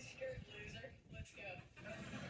Scared loser. Let's go.